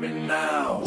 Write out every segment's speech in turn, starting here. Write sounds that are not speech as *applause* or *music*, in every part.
me now.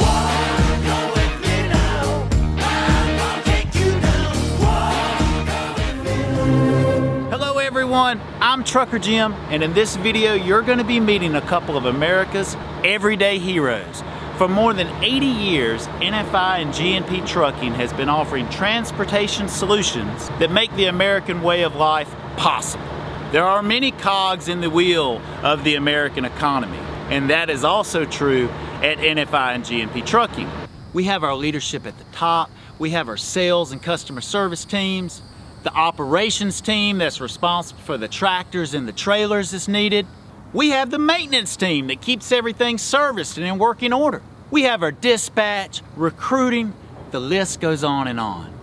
Everyone, I'm Trucker Jim and in this video you're going to be meeting a couple of America's everyday heroes. For more than 80 years, NFI and G&P Trucking has been offering transportation solutions that make the American way of life possible. There are many cogs in the wheel of the American economy and that is also true at NFI and G&P Trucking. We have our leadership at the top, we have our sales and customer service teams, the operations team that's responsible for the tractors and the trailers as needed. We have the maintenance team that keeps everything serviced and in working order. We have our dispatch, recruiting, the list goes on and on.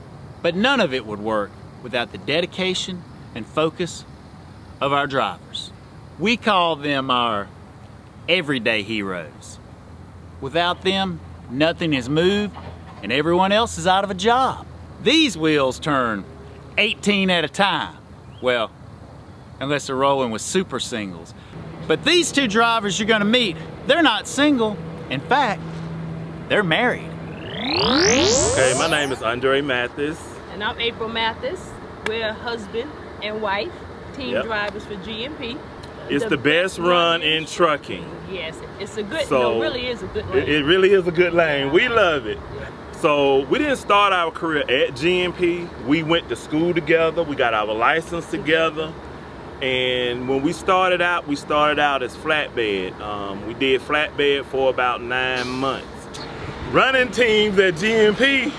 But none of it would work without the dedication and focus of our drivers. We call them our everyday heroes. Without them, nothing is moved and everyone else is out of a job. These wheels turn 18 at a time. Well, unless they're rolling with super singles. But these two drivers you're gonna meet, they're not single. In fact, they're married. Okay, my name is Andre Mathis. And I'm April Mathis. We're husband and wife, team Yep. drivers for G&P. It's the, best run in trucking. Yes, it's a good, So, no, it really is a good lane. It, it really is a good lane. We love it. So we didn't start our career at G&P. We went to school together. We got our license together. And when we started out, we started out as flatbed. Um, we did flatbed for about nine months. Running teams at G&P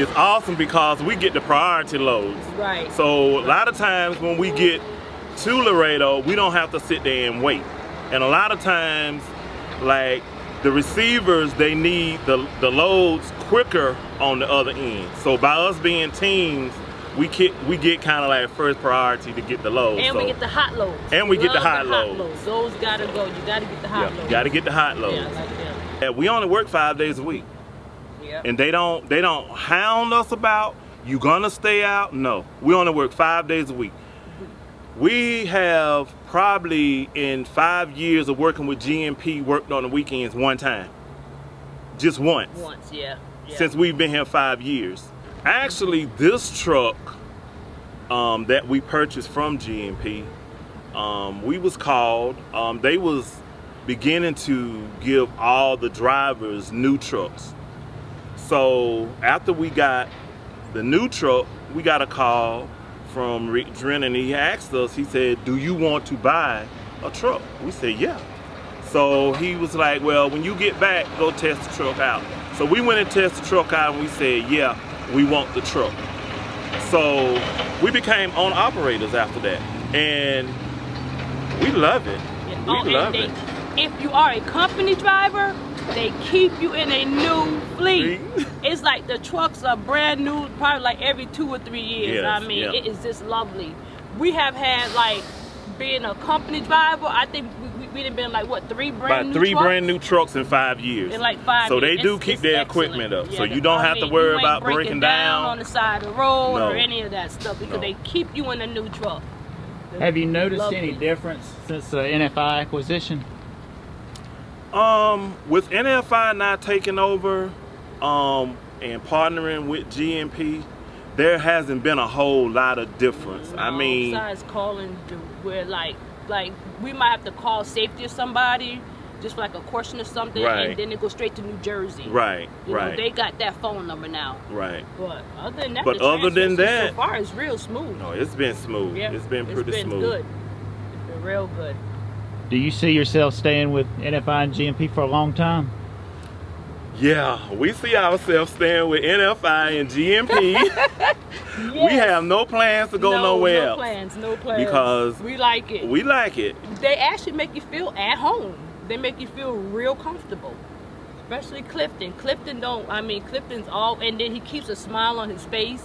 is awesome because we get the priority loads. right. So a lot of times when we get to Laredo, we don't have to sit there and wait. And a lot of times, like the receivers, they need the, the loads quicker on the other end. So by us being teams, we get we get kind of like first priority to get the loads. and so, we get the hot loads. And we get the Love hot loads. Those gotta go. You gotta get the hot yeah, loads. got to get the hot loads. Yeah, like we only work five days a week. Yeah. and they don't they don't hound us about you gonna stay out no we only work five days a week we have probably in five years of working with G&P worked on the weekends one time just once Once, yeah. yeah. since we've been here five years actually this truck um, that we purchased from G&P um, we was called um, they was beginning to give all the drivers new trucks so after we got the new truck, we got a call from Rick Drennan he asked us, he said, do you want to buy a truck? We said, yeah. So he was like, well, when you get back, go test the truck out. So we went and tested the truck out and we said, yeah, we want the truck. So we became owner operators after that. And we love it. Yeah. We Oh, love it. If you are a company driver, they keep you in a new fleet. Fleet. *laughs* it's like the trucks are brand new, probably like every two or three years. Yes, I mean, yeah. it is just lovely. We have had like being a company driver. I think we, we, we been like what three brand About new three trucks? brand new trucks in five years. in like five So they do It's- keep it's their excellent. equipment up. Yeah, so you don't I have to worry you about breaking breaking down down. on the side of the road No. or any of that stuff because No. they keep you in a new truck. Have you noticed Lovely. any difference since the NFI acquisition? Um, with NFI not taking over, um, and partnering with G&P, there hasn't been a whole lot of difference. I mean, besides calling, the, where like like we might have to call safety or somebody just for like a question or something, Right. and then it goes straight to New Jersey. right, You know, right, they got that phone number now. right. But other than that, But the other than that- so far it's real smooth. No, it's been smooth. Yeah, It's been pretty it's been smooth. good. It's been real good. Do you see yourself staying with NFI and G&P for a long time? Yeah, we see ourselves staying with NFI and G&P. *laughs* We have no plans to go no, nowhere no else. plans, no plans. Because we like it. We like it. they actually make you feel at home. They make you feel real comfortable. Especially Clifton. Clifton don't I mean Clifton's all and then he keeps a smile on his face.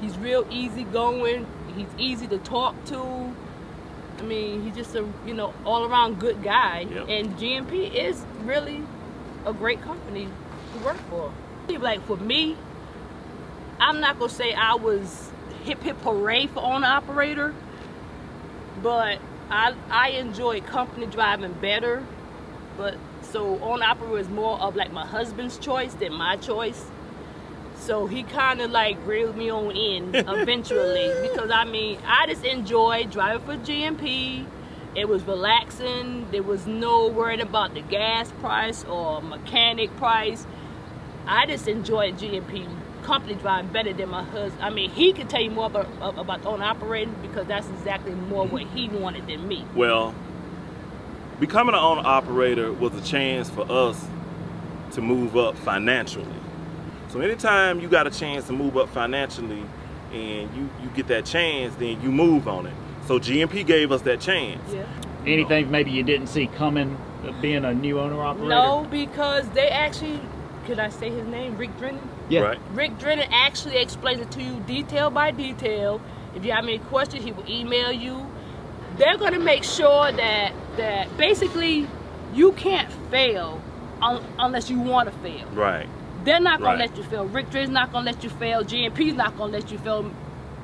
He's real easygoing. He's easy to talk to. I mean, he's just a you know all around good guy. Yep. And G&P is really a great company to work for. Like for me, I'm not gonna say I was hip hip hooray for owner operator, but I I enjoy company driving better. But So on operator is more of like my husband's choice than my choice. So he kind of like reeled me on in *laughs* eventually because I mean I just enjoyed driving for G&P. It was relaxing. There was no worrying about the gas price or mechanic price. I just enjoyed G&P company driving better than my husband. I mean, he could tell you more about about owner operating because that's exactly more what he wanted than me. Well, becoming an owner operator was a chance for us to move up financially. So anytime you got a chance to move up financially and you, you get that chance, then you move on it. So G&P gave us that chance. Yeah. Anything maybe you didn't see coming, uh, being a new owner operator? No, because they actually, could I say his name? Rick Drennan? Yeah. Right? Rick Drennan actually explains it to you detail by detail. If you have any questions, he will email you. They're going to make sure that that basically you can't fail un- unless you want to fail. Right. They're not going Right. let you fail. Rick Drennan's not going to let you fail. G&P's not going to let you fail.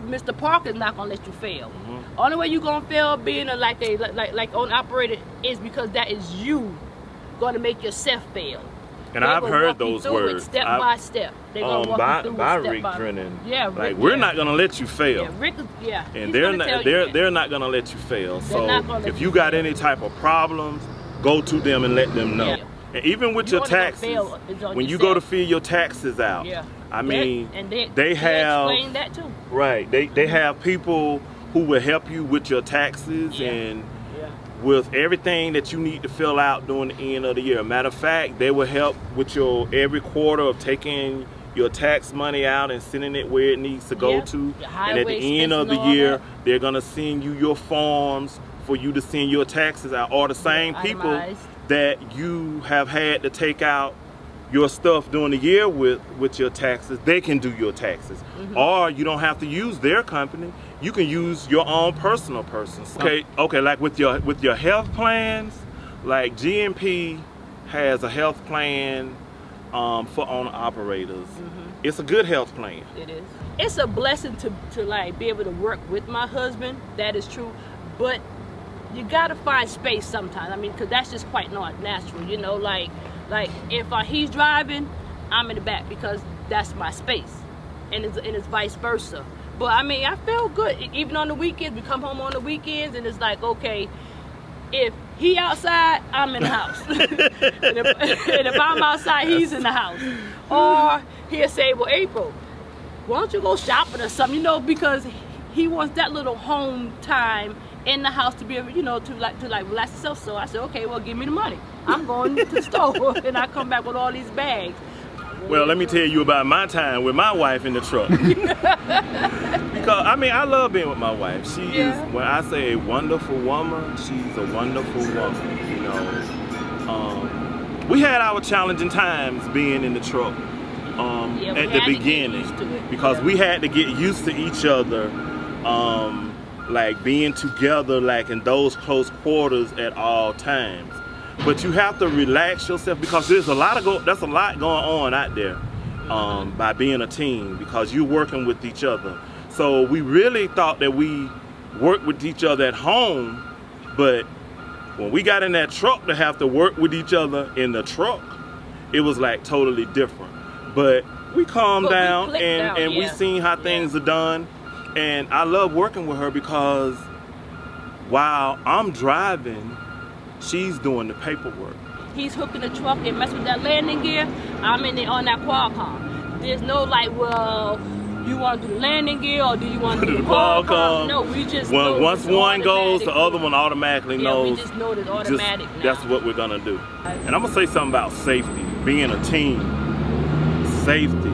Mr. Parker's not going to let you fail. Mm-hmm. Only way you're going to fail being a like a like like on operator is because that is you going to make yourself fail. And They I've heard you those words. step I've- by step. They're gonna um, walk by, you through by Rick by Drennan. Yeah, Like Rick, we're yeah. not gonna let you fail. Yeah, Rick. Yeah, and he's they're not they're they're not gonna let you fail. So gonna let if you you got any type of problems, go to them and let them know. Yeah. And even with You your taxes, fail when you go to fill your taxes out, Yeah. I mean, and they, they have that too. right. They they have people who will help you with your taxes Yeah. and Yeah. with everything that you need to fill out during the end of the year. Matter of fact, they will help with your every quarter of taking your tax money out and sending it where it needs to go to. And at the end of the year, they're gonna send you your forms for you to send your taxes out. Or the same people. That you have had to take out your stuff during the year with with your taxes, they can do your taxes. Mm-hmm. Or you don't have to use their company. You can use your own personal person Okay, okay, like with your with your health plans, like G&P has a health plan um, for owner operators. Mm-hmm. It's a good health plan. It is. It's a blessing to, to like be able to work with my husband. That is true, but you gotta find space sometimes. I mean, cause that's just quite not natural. You know, like like if uh, he's driving, I'm in the back because that's my space, and it's and it's vice versa. But I mean, I feel good even on the weekends. We come home on the weekends, and it's like okay. If he outside, I'm in the house. *laughs* and, if, *laughs* and if I'm outside, he's in the house. Or he'll say, well, April, why don't you go shopping or something? You know, because he wants that little home time in the house to be able, you know, to like to like relax himself. So I said, okay, well, give me the money. I'm going to the *laughs* store, *laughs* and I come back with all these bags. Well, let me tell you about my time with my wife in the truck. *laughs* because I mean, I love being with my wife. She Yeah. is when I say a wonderful woman, she's a wonderful woman. You know, um, we had our challenging times being in the truck um, Yeah, at the beginning used to it. because Yeah. we had to get used to each other. Um, like being together, like in those close quarters at all times. But you have to relax yourself because there's a lot of go. That's a lot going on out there um, by being a team because you're working with each other. So we really thought that we worked with each other at home, but when we got in that truck to have to work with each other in the truck, it was like totally different. But we calmed But down clicked and, down, and we yeah. seen how Yeah. things are done. And I love working with her because while I'm driving, she's doing the paperwork. He's hooking the truck and mess with that landing gear. I'm in there on that Qualcomm. There's no like, well, you want to do the landing gear or do you want to do *laughs* the Qualcomm. Qualcomm? No, we just When, once one goes, the other one automatically Yeah, we knows. just know it's just- automatic now. that's what we're gonna do. And I'm gonna say something about safety. Being a team, safety.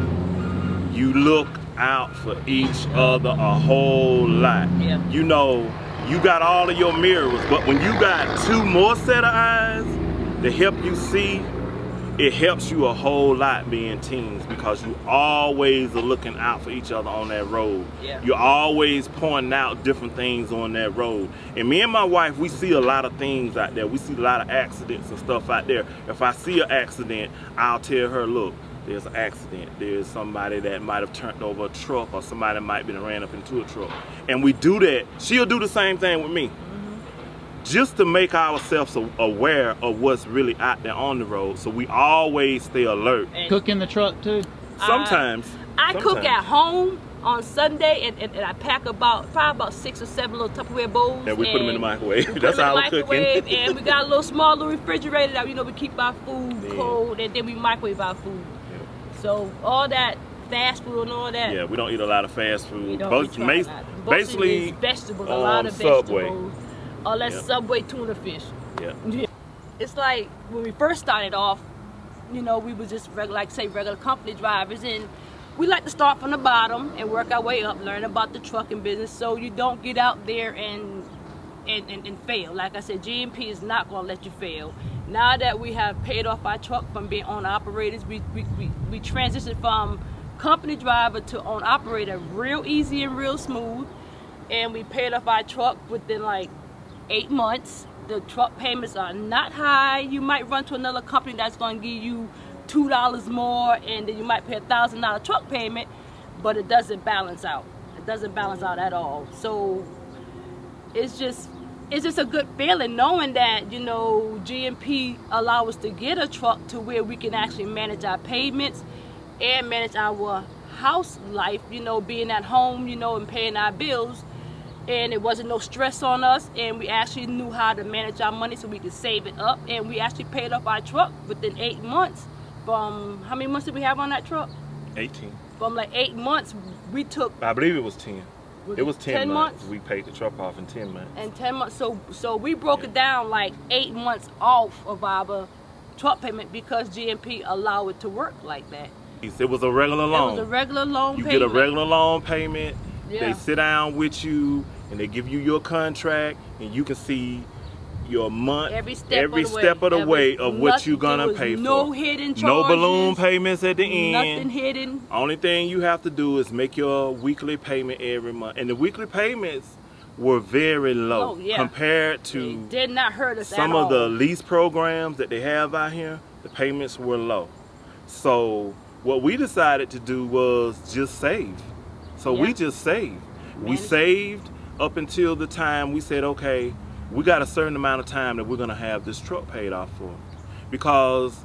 You look out for each other a whole lot. Yeah. You know, you got all of your mirrors, but when you got two more set of eyes to help you see, it helps you a whole lot being teams because you always are looking out for each other on that road. Yeah. You're always pointing out different things on that road. And me and my wife, we see a lot of things out there. We see a lot of accidents and stuff out there. If I see an accident, I'll tell her, look, there's an accident. There's somebody that might have turned over a truck or somebody might have been ran up into a truck. And we do that. She'll do the same thing with me. just to make ourselves aware of what's really out there on the road. So we always stay alert. And Cook in the truck too. Sometimes. I cook sometimes. at home on Sunday, and, and, and I pack about probably about six or seven little Tupperware bowls. And we put them in the microwave. we *laughs* put That's them in how the we're microwave, cooking. and we got a little small little refrigerator that you know we keep our food Yeah. cold, and then we microwave our food. So all that fast food and all that. Yeah, we don't eat a lot of fast food. Both- we ma- Mostly basically, vegetables, a lot of Subway. vegetables. Unless Yep. Subway tuna fish. yeah. Yeah. It's like when we first started off, you know, we was just regular, like say regular company drivers, and we like to start from the bottom and work our way up, learn about the trucking business, so you don't get out there and and, and, and fail. Like I said, G&P is not gonna let you fail. Now that we have paid off our truck from being owner operators, we we, we, we transitioned from company driver to owner operator real easy and real smooth. And we paid off our truck within like eight months. The truck payments are not high. You might run to another company that's going to give you two dollars more, and then you might pay a thousand dollar truck payment, but it doesn't balance out. It doesn't balance out at all. So it's just it's just a good feeling knowing that you know G&P allow us to get a truck to where we can actually manage our payments and manage our house life. You know, being at home, you know, and paying our bills and it wasn't no stress on us and we actually knew how to manage our money so we could save it up and we actually paid off our truck within eight months from how many months did we have on that truck 18. from like eight months we took I believe it was 10. It was 10, 10 months. months? We paid the truck off in 10 months. and 10 months so so we broke it down like eight months off of our truck payment because G&P allowed it to work like that It was a regular loan. it was a regular loan you payment get a regular loan payment. They sit down with you and they give you your contract and you can see your month Every step every of the way. of the way of what you're gonna pay no for. hidden No balloon payments at the end. nothing hidden Only thing you have to do is make your weekly payment every month. And the weekly payments were very low Oh, yeah. compared It to did not hurt us some of the lease programs that they have out here. The payments were low. So what we decided to do was just save. So we just saved. We saved up until the time we said, okay, we got a certain amount of time that we're gonna have this truck paid off for. Because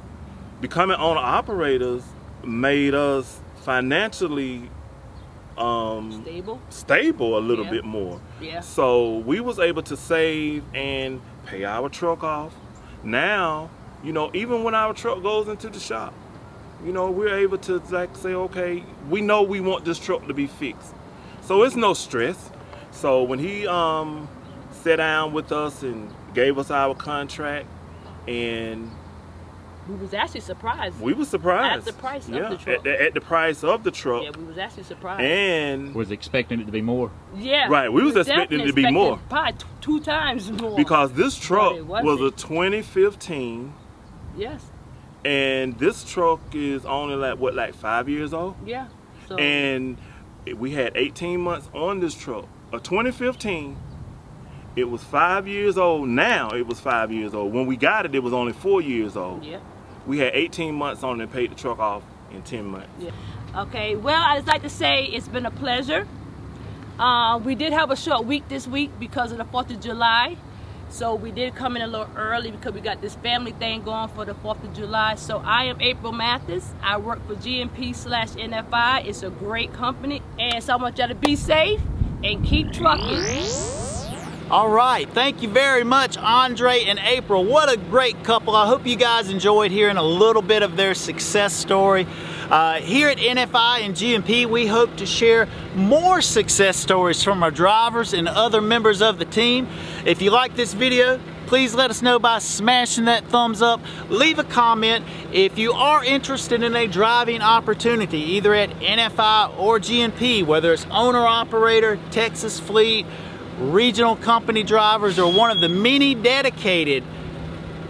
becoming owner operators made us financially um, stable stable a little Yeah. bit more. yeah So we was able to save and pay our truck off. Now, you know, even when our truck goes into the shop, you know, we're able to like say, okay, we know we want this truck to be fixed. So it's no stress. So when he um sat down with us and gave us our contract and we was actually surprised we were surprised. At the price of the truck. At, the, at the price of the truck. yeah we was actually surprised and Was expecting it to be more. yeah Right, we was expecting it to be more. probably t- two times more because this truck was a 2015 yes and this truck is only like what like five years old yeah so and we had 18 months on this truck a 2015 it was five years old now it was five years old when we got it it was only four years old yeah we had 18 months on it and paid the truck off in 10 months Yeah. Okay. Well, I'd just like to say it's been a pleasure. Uh, we did have a short week this week because of the 4th of July. So we did come in a little early because we got this family thing going for the 4th of July. So I am April Mathis. I work for G&P slash NFI. It's a great company. And so I want y'all to be safe and keep trucking. All right, thank you very much, Andre and April. What a great couple. I hope you guys enjoyed hearing a little bit of their success story. Uh, here at NFI and G&P, we hope to share more success stories from our drivers and other members of the team. If you like this video, please let us know by smashing that thumbs up. Leave a comment if you are interested in a driving opportunity, either at NFI or G&P, whether it's owner operator, Texas Fleet, regional company drivers or one of the many dedicated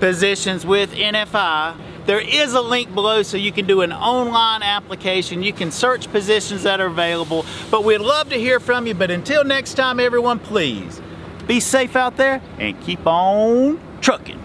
positions with NFI. There is a link below so you can do an online application. You can search positions that are available, but we'd love to hear from you. But until next time, everyone, please be safe out there and keep on trucking.